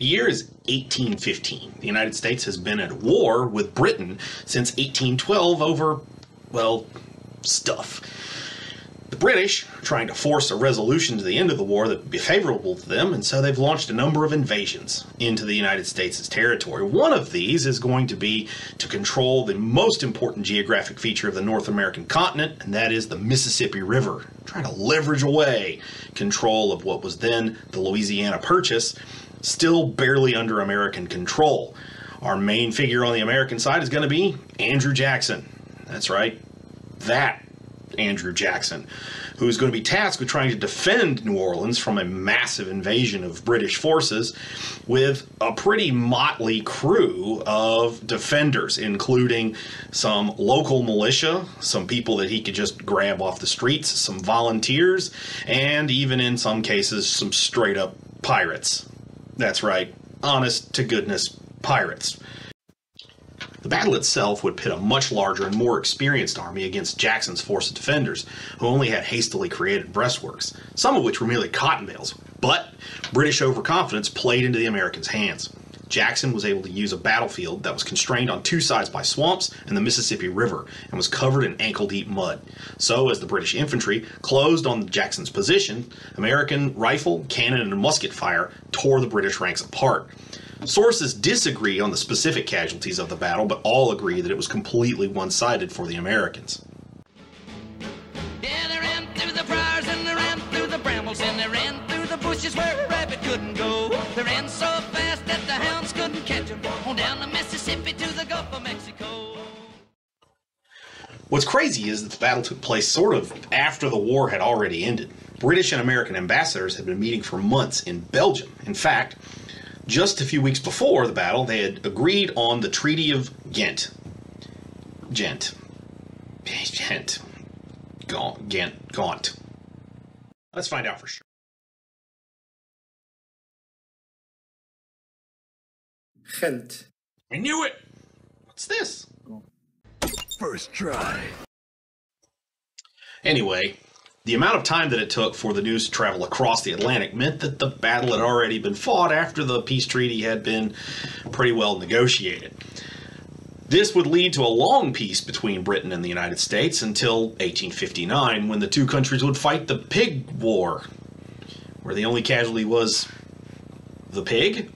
The year is 1815. The United States has been at war with Britain since 1812 over, well, stuff. The British are trying to force a resolution to the end of the war that would be favorable to them, and so they've launched a number of invasions into the United States' territory. One of these is going to be to control the most important geographic feature of the North American continent, and that is the Mississippi River. Trying to leverage away control of what was then the Louisiana Purchase, still barely under American control. Our main figure on the American side is going to be Andrew Jackson. That's right, that Andrew Jackson, who is going to be tasked with trying to defend New Orleans from a massive invasion of British forces with a pretty motley crew of defenders, including some local militia, some people that he could just grab off the streets, some volunteers, and even in some cases, some straight up pirates. That's right, honest to goodness pirates. The battle itself would pit a much larger and more experienced army against Jackson's force of defenders, who only had hastily created breastworks, some of which were merely cotton bales. But British overconfidence played into the Americans' hands. Jackson was able to use a battlefield that was constrained on two sides by swamps and the Mississippi River and was covered in ankle deep mud. So, as the British infantry closed on Jackson's position, American rifle, cannon, and musket fire tore the British ranks apart. Sources disagree on the specific casualties of the battle, but all agree that it was completely one sided for the Americans. Yeah, that the hounds couldn't catch them. On down the Mississippi to the Gulf of Mexico. What's crazy is that the battle took place sort of after the war had already ended. British and American ambassadors had been meeting for months in Belgium. In fact, just a few weeks before the battle, they had agreed on the Treaty of Ghent. Ghent. Ghent. Gaunt. Ghent. Gaunt. Let's find out for sure. Gent. I knew it! What's this? First try. Anyway, the amount of time that it took for the news to travel across the Atlantic meant that the battle had already been fought after the peace treaty had been pretty well negotiated. This would lead to a long peace between Britain and the United States until 1859, when the two countries would fight the Pig War, where the only casualty was the pig.